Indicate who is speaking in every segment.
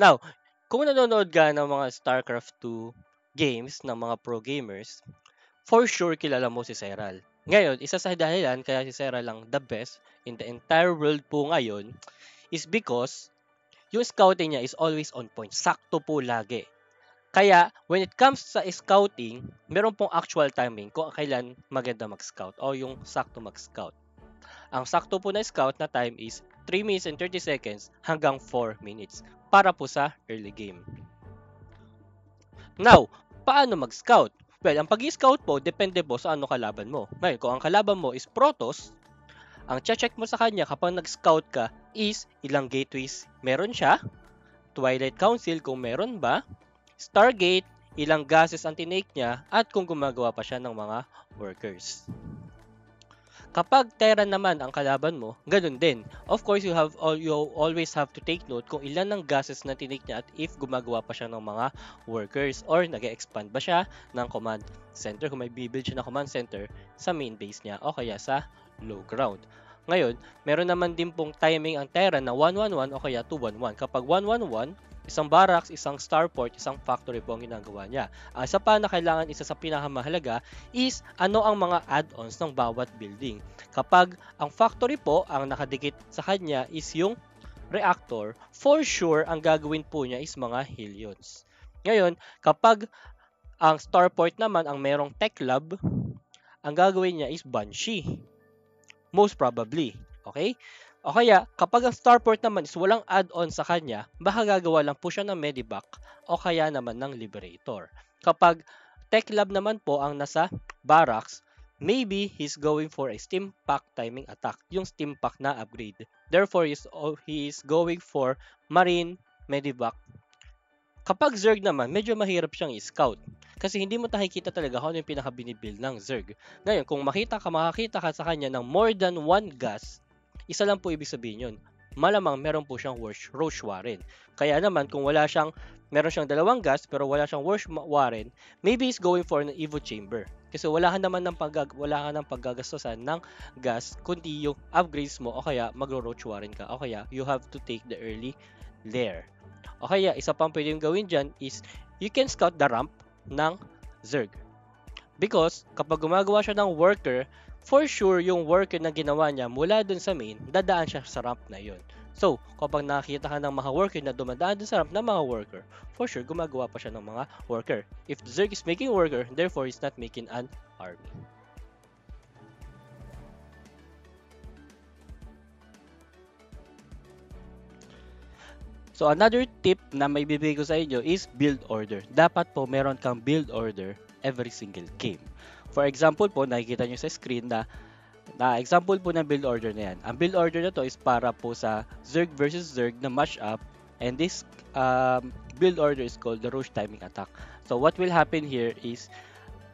Speaker 1: Now, kung nanonood ka ng mga StarCraft 2 games ng mga pro gamers, for sure kilala mo si Seral. Ngayon, isa sa dahilan kaya si Seral lang the best in the entire world po ngayon is because yung scouting niya is always on point. Sakto po lagi. Kaya, when it comes sa scouting, meron pong actual timing kung kailan maganda mag-scout o yung sakto mag-scout. Ang sakto po na scout na time is 3 minutes and 30 seconds hanggang 4 minutes para po sa early game. Now, paano mag-scout? Well, ang pag-scout po, depende po sa ano kalaban mo. Ngayon, kung ang kalaban mo is Protoss, ang check mo sa kanya kapag nag-scout ka is ilang gateways meron siya, Twilight Council kung meron ba, Stargate, ilang gases ang tinake niya, at kung gumagawa pa siya ng mga workers. Kapag Terra naman ang kalaban mo, ganun din. Of course, you have you always have to take note kung ilan ng gases na tinake niya at if gumagawa pa siya ng mga workers or nag expand ba siya ng command center kung may bibuild siya ng command center sa main base niya o kaya sa low ground. Ngayon, meron naman din pong timing ang Terra na 111 o kaya 211. Kapag 111, isang barracks, isang starport, isang factory po ang ginagawa niya. Ang isa pa na kailangan isa sa pinakamahalaga is ano ang mga add-ons ng bawat building. Kapag ang factory po ang nakadikit sa kanya is yung reactor, for sure ang gagawin po niya is mga helions. Ngayon, kapag ang starport naman ang merong tech lab, ang gagawin niya is Banshee. Most probably. Okay? O kaya, kapag ang starport naman is walang add-on sa kanya, baka gagawa lang po siya ng medivac o kaya naman ng liberator. Kapag tech lab naman po ang nasa barracks, maybe he's going for a steam pack timing attack, yung steam pack na upgrade. Therefore, he's, oh, he is going for marine medivac. Kapag Zerg naman, medyo mahirap siyang i-scout. Kasi hindi mo nakikita talaga kung ano yung pinaka-binibuild ng Zerg. Ngayon, kung makita ka, makakita ka sa kanya ng more than one gas, isa lang po ibig sabihin yun. Malamang meron po siyang Roche Warren. Kaya naman, kung wala siyang, meron siyang dalawang gas, pero wala siyang Roche Warren, maybe he's going for an Evo Chamber. Kasi wala ka naman ng pag wala ka ng paggagastosan ng gas, kundi yung upgrades mo, o kaya magro-Roche Warren ka, o kaya you have to take the early lair. O kaya, isa pang pwedeng gawin dyan is, you can scout the ramp ng Zerg. Because, kapag gumagawa siya ng worker, for sure yung worker na ginawa niya mula dun sa main, dadaan siya sa ramp na yon. So, kapag nakita ka ng mga worker na dumadaan dun sa ramp ng mga worker, for sure gumagawa pa siya ng mga worker. If Zerg is making worker, therefore he's not making an army. So another tip na may bibigay ko sa inyo is build order. Dapat po meron kang build order every single game. For example po, nakikita nyo sa screen na na example po ng build order na yan. Ang build order na to is para po sa Zerg versus Zerg na match-up and this um, build order is called the Roach Timing Attack. So what will happen here is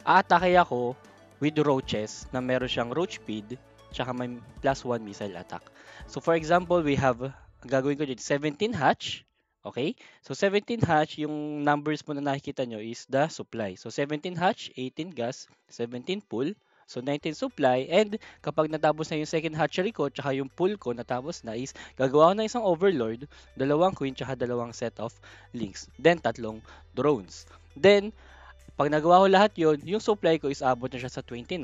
Speaker 1: aatake ako with roaches na meron siyang roach speed tsaka may plus 1 missile attack. So for example, we have gagawin ko dito 17 hatch Okay? So 17 hatch, yung numbers mo na nakikita nyo is the supply. So 17 hatch, 18 gas, 17 pool, so 19 supply, and kapag natapos na yung second hatchery ko, tsaka yung pool ko natapos na is, gagawa ko na isang overlord, dalawang queen, tsaka dalawang set of links. Then, tatlong drones. Then, pag nagawa ko lahat yon yung supply ko is abot na siya sa 29.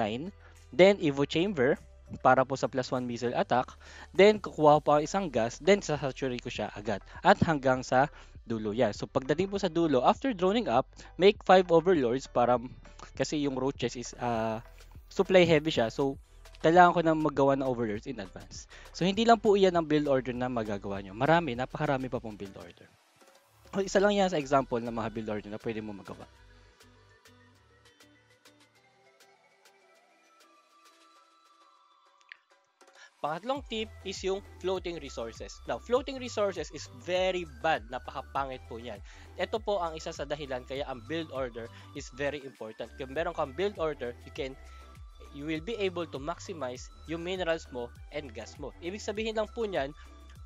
Speaker 1: Then, Evo Chamber, para po sa plus 1 missile attack. Then, kukuha ko pa isang gas. Then, sasaturate ko siya agad. At hanggang sa dulo yan. So, pagdating po sa dulo, after droning up, make 5 overlords para, kasi yung roaches is uh, supply heavy siya. So, kailangan ko na maggawa ng overlords in advance. So, hindi lang po iyan ang build order na magagawa nyo. Marami, napakarami pa pong build order. Isa lang yan sa example ng mga build order na pwede mo magawa. Pangatlong tip is yung floating resources. Now, floating resources is very bad. Napakapangit po niyan. Ito po ang isa sa dahilan kaya ang build order is very important. Kung meron kang build order, you can you will be able to maximize yung minerals mo and gas mo. Ibig sabihin lang po niyan,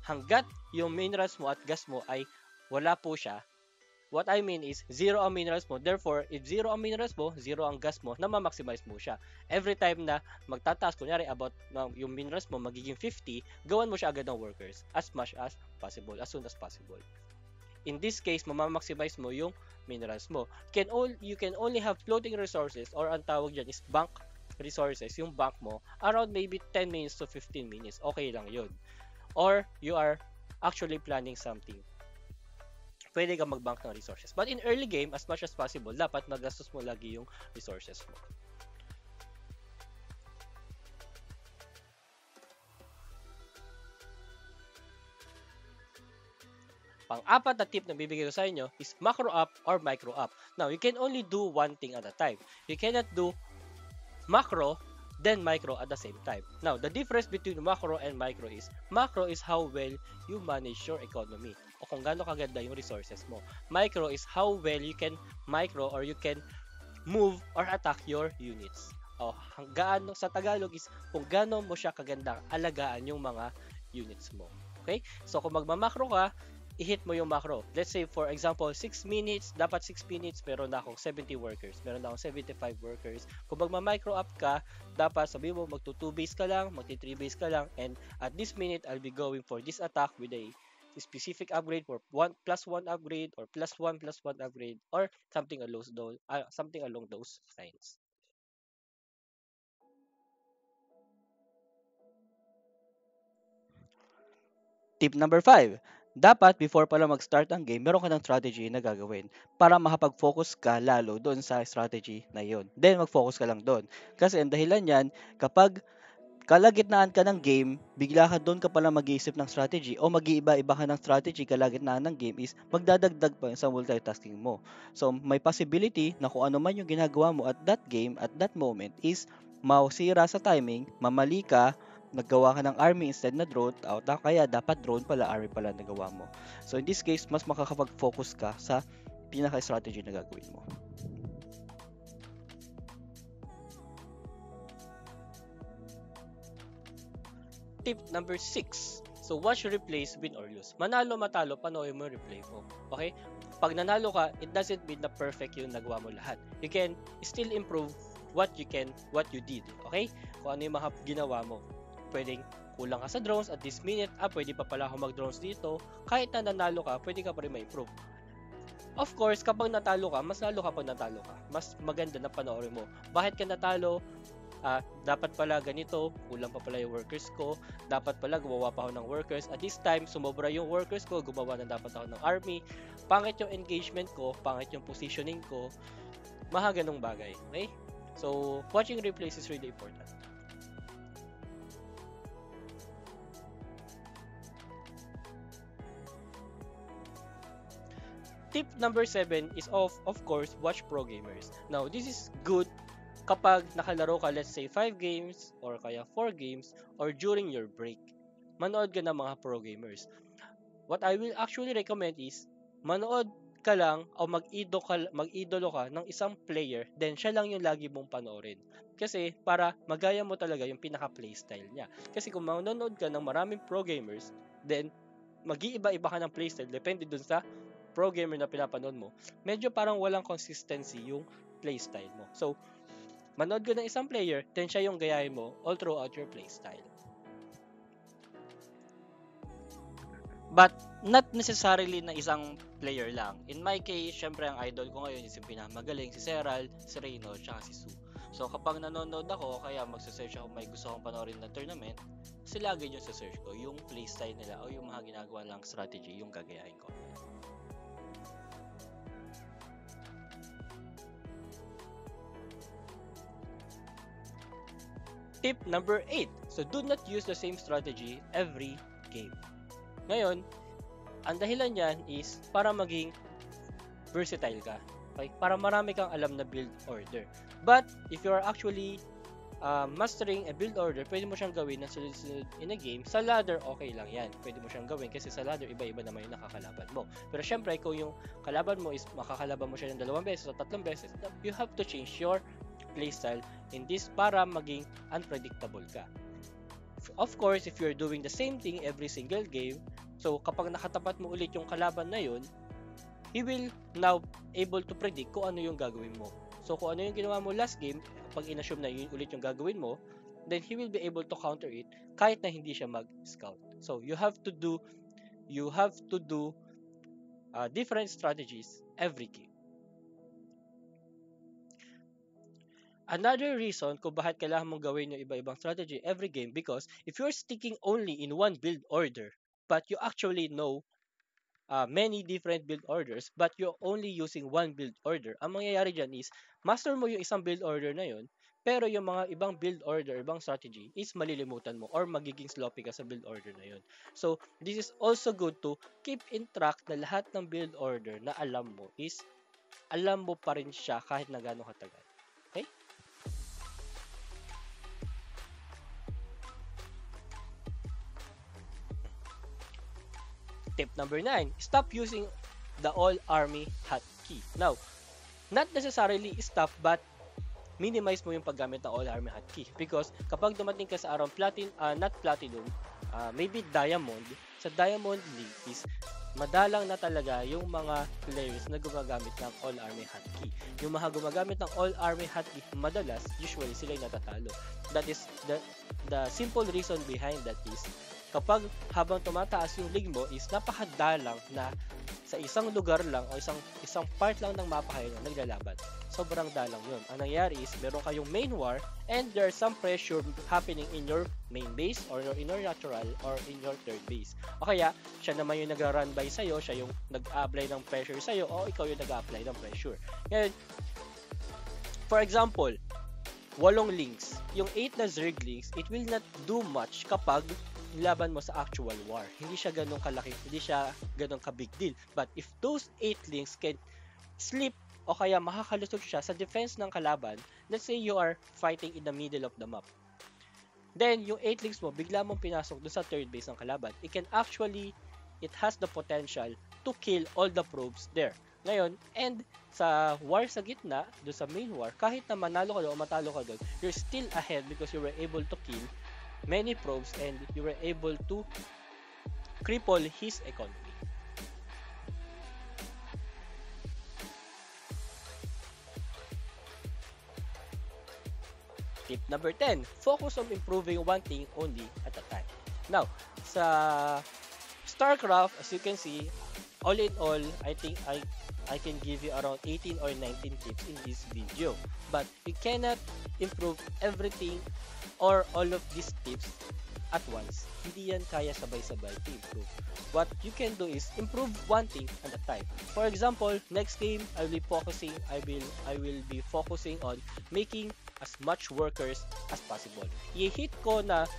Speaker 1: hanggat yung minerals mo at gas mo ay wala po siya, What I mean is, zero ang minerals mo. Therefore, if zero ang minerals mo, zero ang gas mo, na ma-maximize mo siya. Every time na magtataas, kunyari about yung minerals mo magiging 50, gawan mo siya agad ng workers as much as possible, as soon as possible. In this case, mamamaximize mo yung minerals mo. Can all, you can only have floating resources or ang tawag dyan is bank resources, yung bank mo, around maybe 10 minutes to 15 minutes. Okay lang yun. Or you are actually planning something. Pwede ka mag-bank ng resources. But in early game, as much as possible, dapat magastos mo lagi yung resources mo. Pang-apat na tip na bibigay ko sa inyo is macro up or micro up. Now, you can only do one thing at a time. You cannot do macro then micro at the same time. Now, the difference between macro and micro is macro is how well you manage your economy o kung gaano kaganda yung resources mo. Micro is how well you can micro or you can move or attack your units. O gaano sa Tagalog is kung gaano mo siya kaganda alagaan yung mga units mo. Okay? So kung magma-macro ka, i-hit mo yung macro. Let's say, for example, 6 minutes, dapat 6 minutes, meron na akong 70 workers, meron na akong 75 workers. Kung magma-micro up ka, dapat sabi mo, magto 2 base ka lang, magti 3 base ka lang, and at this minute, I'll be going for this attack with a specific upgrade for 1 plus 1 upgrade or plus 1 plus 1 upgrade or something along those uh, something along those lines.
Speaker 2: Tip number 5. Dapat before pala mag-start ang game, meron ka ng strategy na gagawin para makapag-focus ka lalo doon sa strategy na yon. Then mag-focus ka lang doon. Kasi ang dahilan yan, kapag kalagitnaan ka ng game, bigla ka doon ka pala mag-iisip ng strategy o mag-iiba-iba ka ng strategy kalagitnaan ng game is magdadagdag pa sa multitasking mo. So, may possibility na kung ano man yung ginagawa mo at that game, at that moment is mausira sa timing, mamali ka, naggawa ka ng army instead na drone, o kaya dapat drone pala, army pala nagawa mo. So in this case, mas makakapag-focus ka sa pinaka-strategy na gagawin mo.
Speaker 1: Tip number 6. So, watch replays, win or lose. Manalo, matalo, panoorin mo replay mo. Okay? Pag nanalo ka, it doesn't mean na perfect yung nagawa mo lahat. You can still improve what you can, what you did. Okay? Kung ano yung mga ginawa mo pwedeng kulang ka sa drones at this minute, ah, pwede pa pala ako mag-drones dito. Kahit na nanalo ka, pwede ka pa rin ma-improve. Of course, kapag natalo ka, mas lalo ka pag natalo ka. Mas maganda na panoorin mo. Bakit ka natalo? Ah, dapat pala ganito, kulang pa pala yung workers ko. Dapat pala gumawa pa ako ng workers. At this time, sumobra yung workers ko, gumawa na dapat ako ng army. Pangit yung engagement ko, pangit yung positioning ko. Mga ganong bagay. Okay? So, watching replays is really important. tip number 7 is of of course watch pro gamers. Now, this is good kapag nakalaro ka let's say 5 games or kaya 4 games or during your break. Manood ka ng mga pro gamers. What I will actually recommend is manood ka lang o mag-idolo ka, mag-idolo ka ng isang player, then siya lang yung lagi mong panoorin. Kasi para magaya mo talaga yung pinaka playstyle niya. Kasi kung manonood ka ng maraming pro gamers, then mag-iiba-iba ka ng playstyle depende dun sa pro gamer na pinapanood mo, medyo parang walang consistency yung playstyle mo. So, manood ka ng isang player, then siya yung gayahin mo all throughout your playstyle.
Speaker 2: But not necessarily na isang player lang. In my case, syempre ang idol ko ngayon is yung pinamagaling, si Seral, si Reyno, tsaka si Su. So kapag nanonood ako, kaya magsa-search ako may gusto akong panoorin na tournament, sila agad yung sa search ko, yung playstyle nila o yung mga ginagawa lang strategy, yung gagayahin ko.
Speaker 1: Tip number 8. So, do not use the same strategy every game. Ngayon, ang dahilan yan is para maging versatile ka. Okay? Para marami kang alam na build order. But, if you are actually uh, mastering a build order, pwede mo siyang gawin na sunod-sunod in a game. Sa ladder, okay lang yan. Pwede mo siyang gawin kasi sa ladder, iba-iba naman yung nakakalaban mo. Pero syempre, kung yung kalaban mo is makakalaban mo siya ng dalawang beses o tatlong beses, you have to change your playstyle in this para maging unpredictable ka. Of course, if you're doing the same thing every single game, so kapag nakatapat mo ulit yung kalaban na yun, he will now able to predict kung ano yung gagawin mo. So kung ano yung ginawa mo last game, pag inassume na yun ulit yung gagawin mo, then he will be able to counter it kahit na hindi siya mag-scout. So you have to do you have to do uh, different strategies every game. Another reason kung bakit kailangan mong gawin yung iba-ibang strategy every game because if you're sticking only in one build order but you actually know uh, many different build orders but you're only using one build order, ang mangyayari dyan is master mo yung isang build order na yun pero yung mga ibang build order, ibang strategy is malilimutan mo or magiging sloppy ka sa build order na yun. So, this is also good to keep in track na lahat ng build order na alam mo is alam mo pa rin siya kahit na gano'ng katagal. Tip number 9, stop using the all army hotkey. Now, not necessarily stop but minimize mo yung paggamit ng all army hotkey because kapag dumating ka sa around platin uh, not platinum, uh, maybe diamond, sa diamond league is madalang na talaga yung mga players na gumagamit ng all army hotkey. Yung mga gumagamit ng all army hotkey, madalas usually sila yung natatalo. That is the the simple reason behind that is kapag habang tumataas yung league mo is napakadalang na sa isang lugar lang o isang isang part lang ng mapa kayo na naglalaban. Sobrang dalang yun. Ang nangyari is meron kayong main war and there's some pressure happening in your main base or your natural or in your third base. O kaya, siya naman yung nagra-run by sa'yo, siya yung nag-apply ng pressure sa'yo o ikaw yung nag-apply ng pressure. Ngayon, for example, walong links. Yung 8 na Zerg links, it will not do much kapag laban mo sa actual war. Hindi siya ganun kalaki, hindi siya ganun ka big deal. But if those 8 links can slip o kaya makakalusog siya sa defense ng kalaban, let's say you are fighting in the middle of the map. Then, yung 8 links mo, bigla mong pinasok dun sa third base ng kalaban. It can actually, it has the potential to kill all the probes there. Ngayon, and sa war sa gitna, do sa main war, kahit na manalo ka doon o matalo ka doon, you're still ahead because you were able to kill many probes and you were able to cripple his economy. Tip number 10, focus on improving one thing only at a time. Now, sa StarCraft, as you can see, all in all, I think I I can give you around 18 or 19 tips in this video. But you cannot improve everything or all of these tips at once. Hindi yan kaya sabay-sabay to improve. What you can do is improve one thing at a time. For example, next game I will be focusing I will I will be focusing on making as much workers as possible. I-hit ko na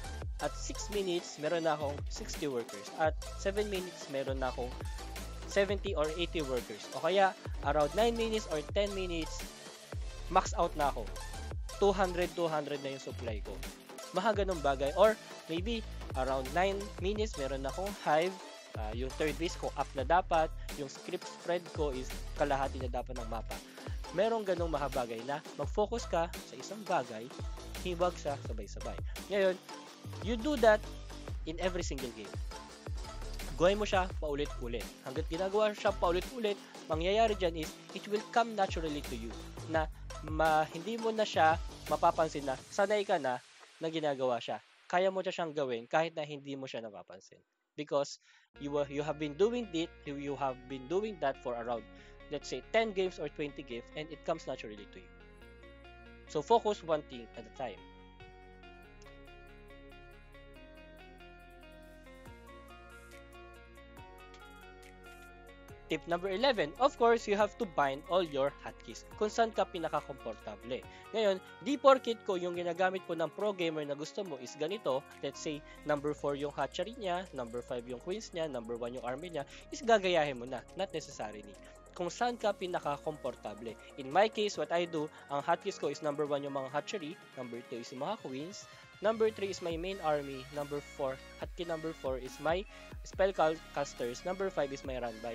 Speaker 1: at 6 minutes meron na akong 60 workers. At 7 minutes meron na akong 70 or 80 workers. O kaya around 9 minutes or 10 minutes max out na ako. 200, 200 na yung supply ko. Mga ganong bagay. Or maybe around 9 minutes, meron akong hive. Uh, yung third base ko up na dapat. Yung script spread ko is kalahati na dapat ng mapa. Merong ganong mga bagay na mag-focus ka sa isang bagay, hibag sa sabay-sabay. Ngayon, you do that in every single game. Gawin mo siya paulit-ulit. Hanggat ginagawa siya paulit-ulit, mangyayari dyan is, it will come naturally to you. Na ma, hindi mo na siya mapapansin na sanay ka na na ginagawa siya. Kaya mo siya siyang gawin kahit na hindi mo siya napapansin. Because you, you have been doing it, you have been doing that for around, let's say, 10 games or 20 games, and it comes naturally to you. So focus one thing at a time. Tip number 11, of course, you have to bind all your hotkeys kung saan ka pinaka-komportable. Ngayon, di porkit ko yung ginagamit po ng pro gamer na gusto mo is ganito, let's say, number 4 yung hatchery niya, number 5 yung queens niya, number 1 yung army niya, is gagayahin mo na, not necessarily kung saan ka pinaka-komportable. In my case, what I do, ang hotkeys ko is number 1 yung mga hatchery, number 2 is yung mga queens, number 3 is my main army, number 4, hotkey number 4 is my spell casters, number 5 is my run by.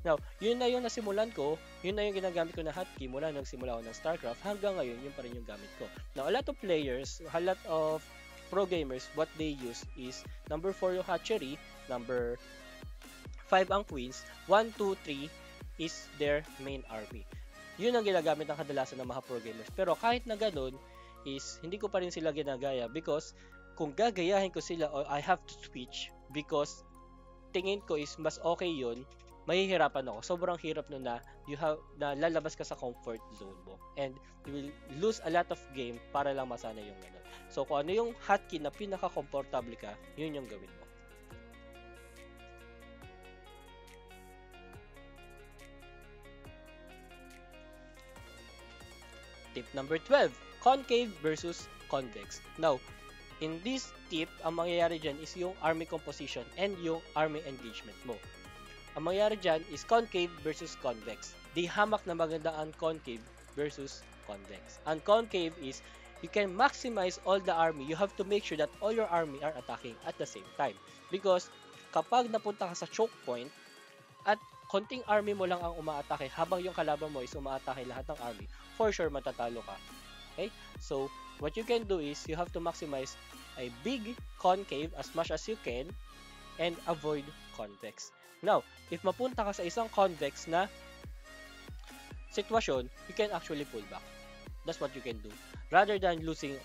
Speaker 1: Now, yun na yung nasimulan ko, yun na yung ginagamit ko na hotkey mula nung simula ako ng StarCraft hanggang ngayon, yun pa rin yung gamit ko. Now, a lot of players, a lot of pro gamers, what they use is number 4 yung hatchery, number 5 ang queens, 1, 2, 3 is their main army. Yun ang ginagamit ng kadalasan ng mga pro gamers. Pero kahit na ganun, is hindi ko pa rin sila ginagaya because kung gagayahin ko sila I have to switch because tingin ko is mas okay yun mahihirapan ako. Sobrang hirap nun na you have na lalabas ka sa comfort zone mo and you will lose a lot of game para lang masana yung ganun. So kung ano yung hotkey na pinaka-comfortable ka, yun yung gawin mo. Tip number 12, concave versus convex. Now, in this tip, ang mangyayari dyan is yung army composition and yung army engagement mo. Ang mangyayari dyan is concave versus convex. Di hamak na maganda ang concave versus convex. Ang concave is you can maximize all the army. You have to make sure that all your army are attacking at the same time. Because kapag napunta ka sa choke point at konting army mo lang ang umaatake habang yung kalaban mo is umaatake lahat ng army, for sure matatalo ka. Okay? So, what you can do is you have to maximize a big concave as much as you can and avoid convex. Now, if mapunta ka sa isang convex na sitwasyon, you can actually pull back. That's what you can do. Rather than losing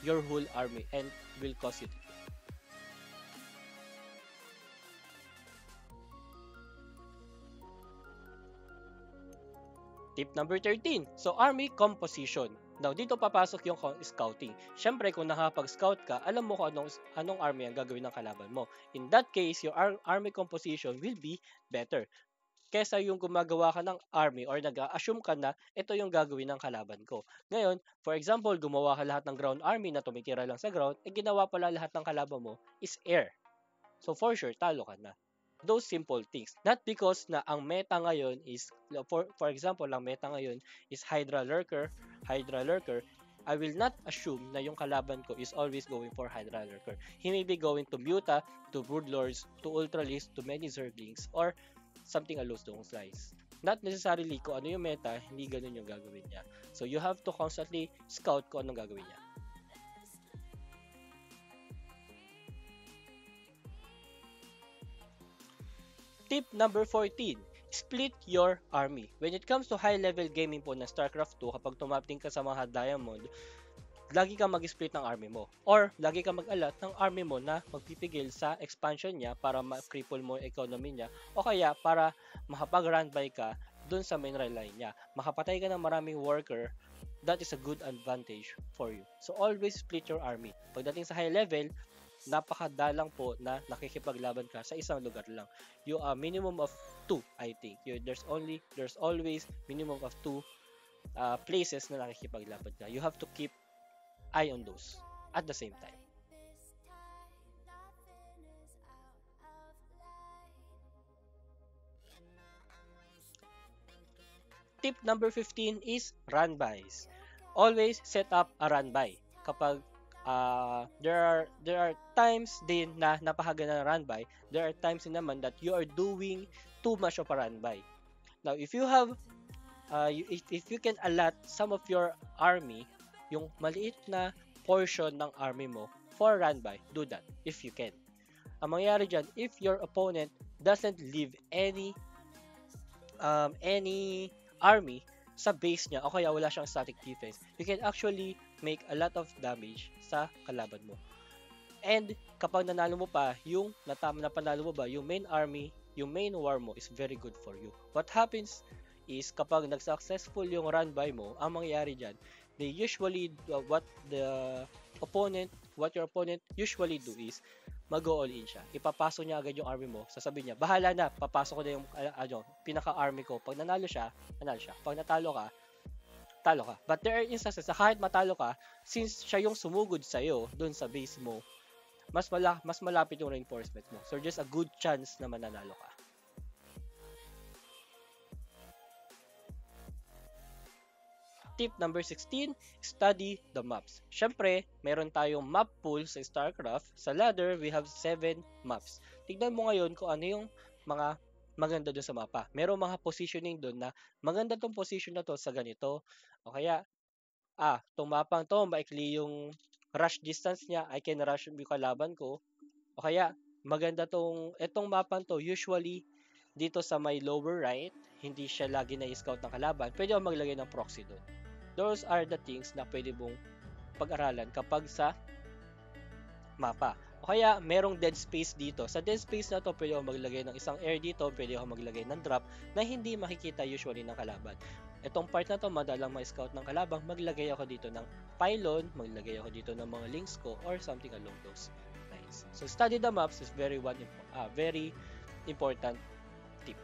Speaker 1: your whole army and will cause you Tip number 13. So, army composition. Now, dito papasok yung scouting. Siyempre, kung nakapag-scout ka, alam mo kung anong, anong army ang gagawin ng kalaban mo. In that case, your ar- army composition will be better. Kesa yung gumagawa ka ng army or nag-assume ka na ito yung gagawin ng kalaban ko. Ngayon, for example, gumawa ka lahat ng ground army na tumitira lang sa ground, eh ginawa pala lahat ng kalaban mo is air. So for sure, talo ka na those simple things. Not because na ang meta ngayon is, for, for example, ang meta ngayon is Hydra Lurker, Hydra Lurker, I will not assume na yung kalaban ko is always going for Hydra Lurker. He may be going to Muta, to Broodlords, to Ultralisk, to many Zerglings, or something along those lines. Not necessarily kung ano yung meta, hindi ganun yung gagawin niya. So you have to constantly scout kung anong gagawin niya. Tip number 14, split your army. When it comes to high-level gaming po na StarCraft 2, kapag tumating ka sa mga diamond, lagi kang mag-split ng army mo. Or, lagi kang mag-alat ng army mo na magpipigil sa expansion niya para ma-cripple mo economy niya. O kaya, para makapag-run by ka dun sa main line niya. Makapatay ka ng maraming worker, that is a good advantage for you. So, always split your army. Pagdating sa high level, napakadalang po na nakikipaglaban ka sa isang lugar lang. You are minimum of two, I think. You, there's only there's always minimum of two uh, places na nakikipaglaban ka. You have to keep eye on those at the same time. Tip number 15 is run bys. Always set up a run by. Kapag uh, there are there are times din na napakaganda ng run by. There are times din naman that you are doing too much of a run by. Now, if you have uh, you, if, if you can allot some of your army, yung maliit na portion ng army mo for run by, do that if you can. Ang mangyayari dyan, if your opponent doesn't leave any um, any army sa base niya o kaya wala siyang static defense, you can actually make a lot of damage sa kalaban mo. And kapag nanalo mo pa, yung natam na panalo mo ba, yung main army, yung main war mo is very good for you. What happens is kapag nag-successful yung run by mo, ang mangyayari dyan, they usually, uh, what the opponent, what your opponent usually do is, mag-all in siya. Ipapasok niya agad yung army mo. Sasabihin niya, bahala na, papasok ko na yung uh, ano, pinaka-army ko. Pag nanalo siya, nanalo siya. Pag natalo ka, talo ka. But there are instances na kahit matalo ka, since siya yung sumugod sa'yo doon sa base mo, mas, mala mas malapit yung reinforcement mo. So, just a good chance na mananalo ka. Tip number 16, study the maps. Siyempre, meron tayong map pool sa StarCraft. Sa ladder, we have 7 maps. Tignan mo ngayon kung ano yung mga maganda doon sa mapa. Merong mga positioning doon na maganda tong position na to sa ganito. O kaya, ah, tong mapang to, maikli yung rush distance niya, I can rush yung kalaban ko. O kaya, maganda tong, etong mapang to, usually, dito sa may lower right, hindi siya lagi na scout ng kalaban, pwede ako maglagay ng proxy doon. Those are the things na pwede mong pag-aralan kapag sa mapa. Kaya, merong dead space dito. Sa dead space na to, pwede ako maglagay ng isang air dito, pwede ako maglagay ng drop na hindi makikita usually ng kalaban. Itong part na to, madalang ma-scout ng kalabang, maglagay ako dito ng pylon, maglagay ako dito ng mga links ko, or something along those lines. So, study the maps is very one uh, very important tip.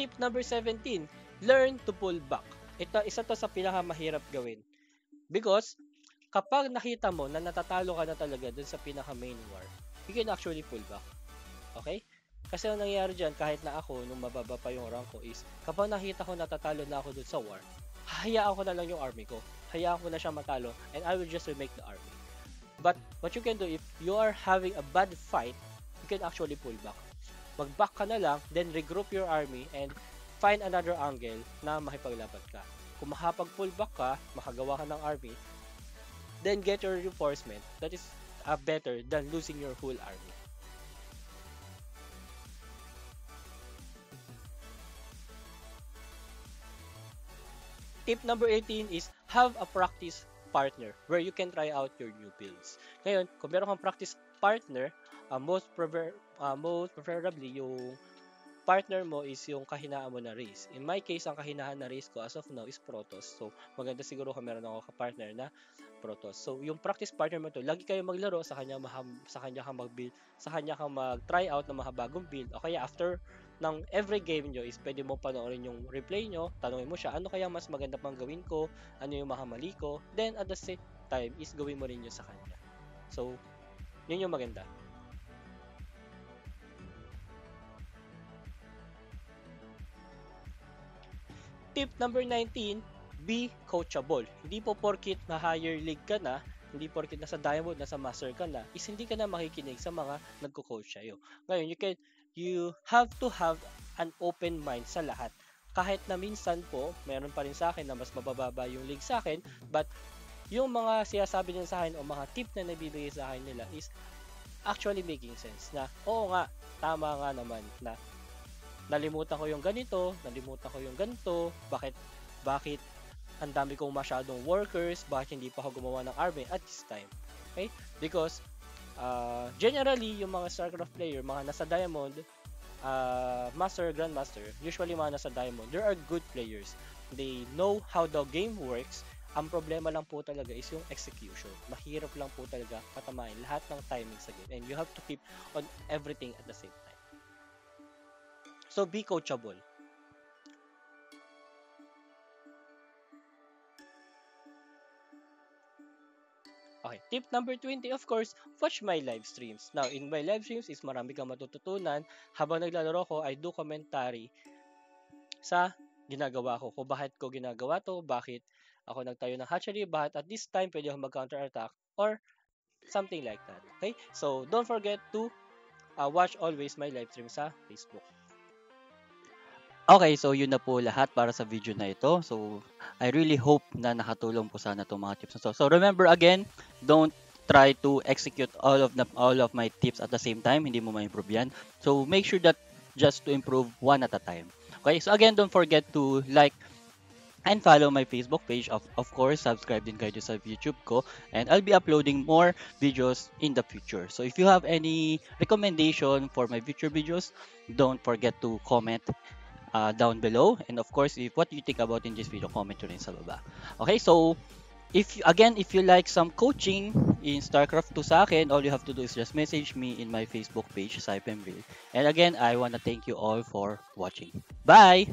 Speaker 1: Tip number 17, learn to pull back. Ito, isa to sa pinakamahirap gawin. Because, kapag nakita mo na natatalo ka na talaga dun sa pinaka main war, you can actually pull back. Okay? Kasi ang nangyayari dyan, kahit na ako, nung mababa pa yung rank ko is, kapag nakita ko natatalo na ako dun sa war, hayaan ko na lang yung army ko. Hayaan ko na siya matalo, and I will just remake the army. But, what you can do, if you are having a bad fight, you can actually pull back. Mag-back ka na lang, then regroup your army, and find another angle na makipaglaban ka. Kung makapag-pull back ka, makagawa ka ng army, then get your reinforcement. That is uh, better than losing your whole army. Tip number 18 is have a practice partner where you can try out your new builds. Ngayon, kung meron kang practice partner, uh, most, prefer, uh, most preferably yung partner mo is yung kahinaan mo na race. In my case, ang kahinaan na race ko as of now is Protoss. So, maganda siguro kung meron ako ka-partner na Protoss. So, yung practice partner mo to, lagi kayo maglaro sa kanya maham, sa kanya kang mag-build, sa kanya kang mag-try out ng mga bagong build. O kaya after ng every game nyo is pwede mo panoorin yung replay nyo, tanongin mo siya, ano kaya mas maganda pang gawin ko, ano yung mga mali ko, then at the same time is gawin mo rin yun sa kanya. So, yun yung maganda. Tip number 19, be coachable. Hindi po porkit na higher league ka na, hindi porkit nasa diamond, nasa master ka na, is hindi ka na makikinig sa mga nagko-coach sa'yo. Ngayon, you can, you have to have an open mind sa lahat. Kahit na minsan po, meron pa rin sa akin na mas mabababa yung league sa akin, but yung mga sinasabi nila sa akin o mga tip na nabibigay sa akin nila is actually making sense na oo nga, tama nga naman na nalimutan ko yung ganito, nalimutan ko yung ganito, bakit, bakit ang dami kong masyadong workers, bakit hindi pa ako gumawa ng army at this time. Okay? Because, uh, generally, yung mga StarCraft player, mga nasa Diamond, uh, Master, Grandmaster, usually mga nasa Diamond, there are good players. They know how the game works. Ang problema lang po talaga is yung execution. Mahirap lang po talaga patamain lahat ng timing sa game. And you have to keep on everything at the same time. So be coachable. Okay, tip number 20, of course, watch my live streams. Now, in my live streams is marami kang matututunan. Habang naglalaro ko, I do commentary sa ginagawa ko. Kung bakit ko ginagawa to, bakit ako nagtayo ng hatchery, bakit at this time pwede ako mag-counter attack, or something like that. Okay? So, don't forget to uh, watch always my live stream sa Facebook.
Speaker 2: Okay, so yun na po lahat para sa video na ito. So, I really hope na nakatulong po sana itong mga tips to. So, remember again, don't try to execute all of the all of my tips at the same time. Hindi mo ma-improve yan. So, make sure that just to improve one at a time. Okay, so again, don't forget to like and follow my Facebook page. Of, of course, subscribe din kayo sa YouTube ko. And I'll be uploading more videos in the future. So if you have any recommendation for my future videos, don't forget to comment uh, down below. And of course, if what you think about in this video, comment nyo rin sa baba. Okay, so if again, if you like some coaching in StarCraft 2 sa akin, all you have to do is just message me in my Facebook page, Saipembril. And again, I want to thank you all for watching. Bye!